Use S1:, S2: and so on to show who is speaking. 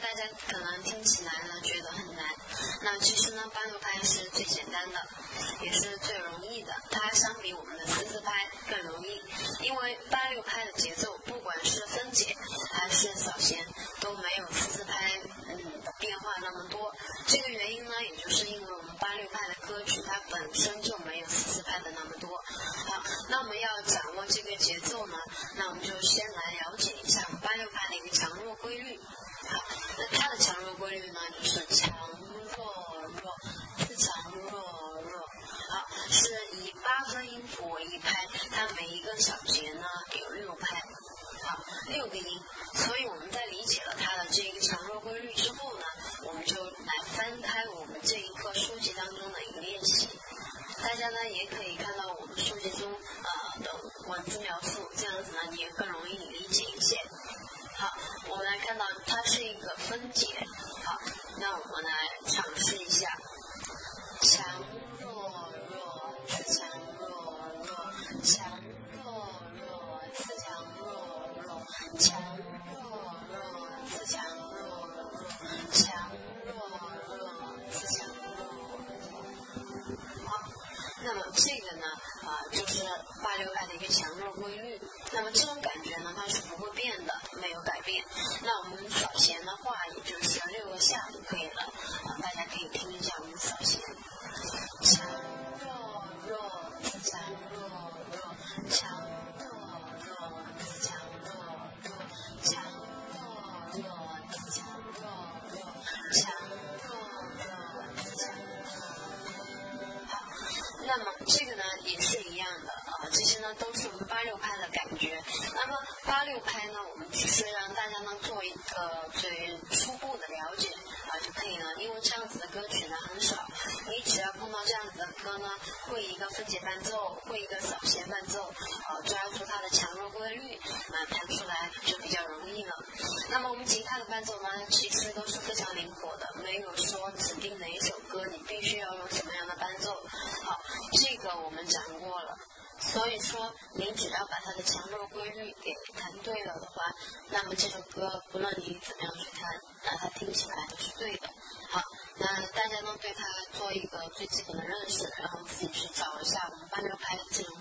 S1: 大家可能听起来呢觉得很难，那其实呢八六拍是最简单的，也是最容易的。它相比我们的四四拍更容易，因为八六拍的节奏不管是分解还是扫弦都没有四四拍嗯变化那么多。这个原因呢，也就是因为我们八六拍的歌曲它本身就没有四四拍的那么多。好，那我们要掌握这个节奏呢，那我们就先来。规律呢，就是强弱弱，次强弱弱。好，是以八分音符为一拍，它每一个小节呢有六拍，好，六个音。所以我们在理解了它的这个强弱规律之后呢，我们就来翻开我们这一课书籍当中的一个练习。大家呢也可以看到我们书籍中呃的文字描述，这样子呢你也更容易理解一些。好，我们来看到它是一个分解。好，那我们来尝试一下，强弱弱，次强弱弱，强弱弱，次强弱弱，强弱弱，次强弱弱，强弱弱，次强弱弱。好，那么这个呢啊就是八六拍的一个强弱规律。那么这种感觉呢，它是不会变的，没有改变。那我们扫弦的话，也那么这个呢也是一样的啊，这些呢都是我们八六拍的感觉。那么八六拍呢，我们只是让大家呢做一个最初步的了解啊就可以了，因为这样子的歌曲呢很少，你只要碰到这样子的歌呢，会一个分解伴奏，会一个扫弦伴奏，啊抓住它的强弱规律，啊弹出来就比较容易了。那么我们吉他的伴奏呢，其实指定哪一首歌你必须要用什么样的伴奏。好，这个我们讲过了。所以说，你只要把它的强弱规律给弹对了的话，那么这首歌不论你怎么样去弹，那它听起来都是对的。好，那大家呢对它做一个最基本的认识，然后自己去找一下我们伴奏拍的这种